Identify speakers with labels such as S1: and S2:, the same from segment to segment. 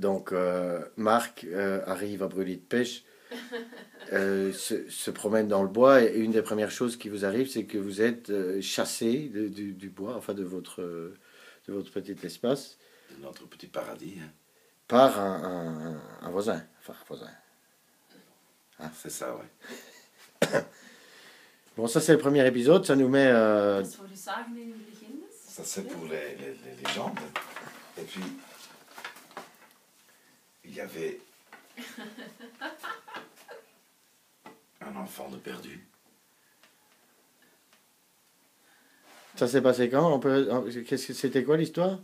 S1: Donc, euh, Marc euh, arrive à Brûlis de Pêche, euh, se, se promène dans le bois, et une des premières choses qui vous arrive, c'est que vous êtes euh, chassé de- du, du bois, enfin de votre, de votre petit espace,
S2: De notre petit paradis. hein.
S1: par un, un- un voisin. Enfin, un voisin.
S2: C'est ça, ouais.
S1: Bon, ça c'est le premier épisode, ça nous met... euh.
S2: Ça, c'est pour les, les, les légendes. Et puis, y avait un enfant de perdu.
S1: ça s'est passé quand? On peut, qu'est-ce que C'était quoi l'histoire?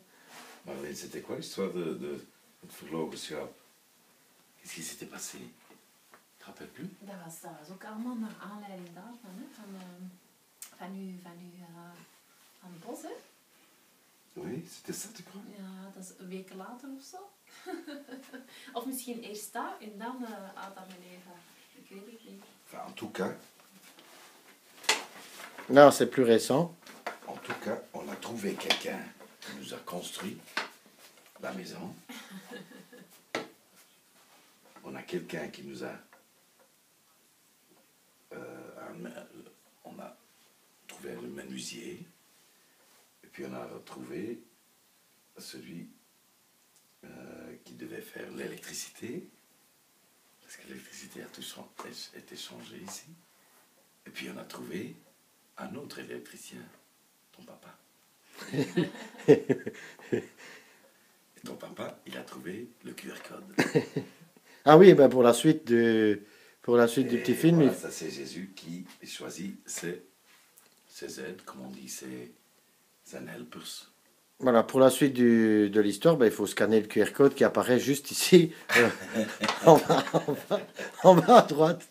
S2: Marlène, c'était quoi l'histoire de, de schaap Qu'est-ce qui s'était passé? Je te rappelle plus?
S3: Dat was, dat was ook allemaal naar aanleiding daarvan, hè, van, van uw, van uw van het bos. Hè.
S2: Oui, c'était ça, tu crois?
S3: Ja, dat is een week later of zo. of misschien eerst daar en dan uh, Adam en Eva. Ik weet het niet.
S2: Enfin, en tout cas,
S1: Non, c'est plus récent.
S2: en tout cas, on a trouvé quelqu'un qui nous a construit la maison. On a quelqu'un qui nous a, euh, un on a trouvé le menuisier, puis on a retrouvé celui euh, qui devait faire l'électricité, parce que l'électricité a a été changée ici. Et puis on a trouvé un autre électricien, ton papa. Et ton papa, il a trouvé le QR code.
S1: Ah oui, ben pour la suite du, pour la suite du
S2: Et
S1: petit film,
S2: voilà, ça c'est Jésus qui choisit ses, ses aides, comme on dit, ses, helpers.
S1: Voilà, pour la suite du- de l'histoire, ben, il faut scanner le QR code qui apparaît juste ici, euh, en, bas, en, bas, en bas à droite.